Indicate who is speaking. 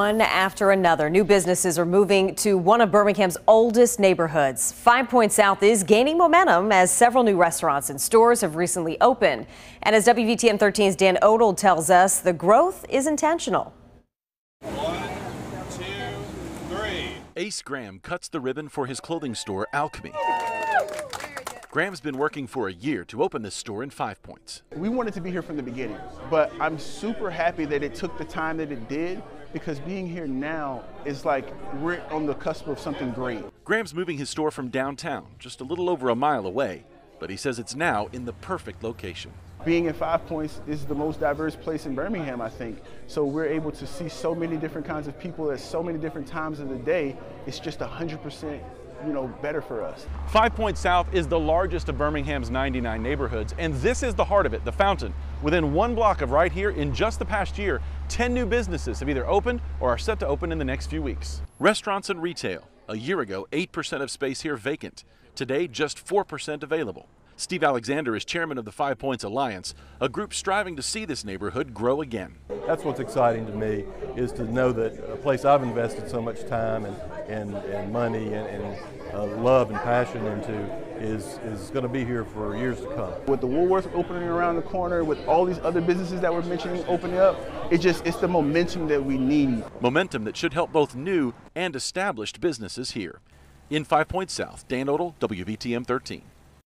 Speaker 1: One after another, new businesses are moving to one of Birmingham's oldest neighborhoods. Five Points South is gaining momentum as several new restaurants and stores have recently opened. And as WVTM 13's Dan Odell tells us, the growth is intentional.
Speaker 2: One, two, three.
Speaker 3: Ace Graham cuts the ribbon for his clothing store, Alchemy. Graham's been working for a year to open this store in Five Points.
Speaker 4: We wanted to be here from the beginning, but I'm super happy that it took the time that it did because being here now is like we're on the cusp of something great.
Speaker 3: Graham's moving his store from downtown, just a little over a mile away, but he says it's now in the perfect location.
Speaker 4: Being in Five Points is the most diverse place in Birmingham, I think. So we're able to see so many different kinds of people at so many different times of the day. It's just 100% you know, better for us.
Speaker 5: Five Points South is the largest of Birmingham's 99 neighborhoods, and this is the heart of it, the fountain. Within one block of right here, in just the past year, 10 new businesses have either opened or are set to open in the next few weeks.
Speaker 3: Restaurants and retail. A year ago, 8% of space here vacant. Today, just 4% available. Steve Alexander is chairman of the Five Points Alliance, a group striving to see this neighborhood grow again.
Speaker 6: That's what's exciting to me is to know that a place I've invested so much time and, and, and money and, and uh, love and passion into is, is going to be here for years to come.
Speaker 4: With the Woolworths opening around the corner, with all these other businesses that we're mentioning opening up, it just it's the momentum that we need.
Speaker 3: Momentum that should help both new and established businesses here. In Five Points South, Dan Odell, WVTM 13.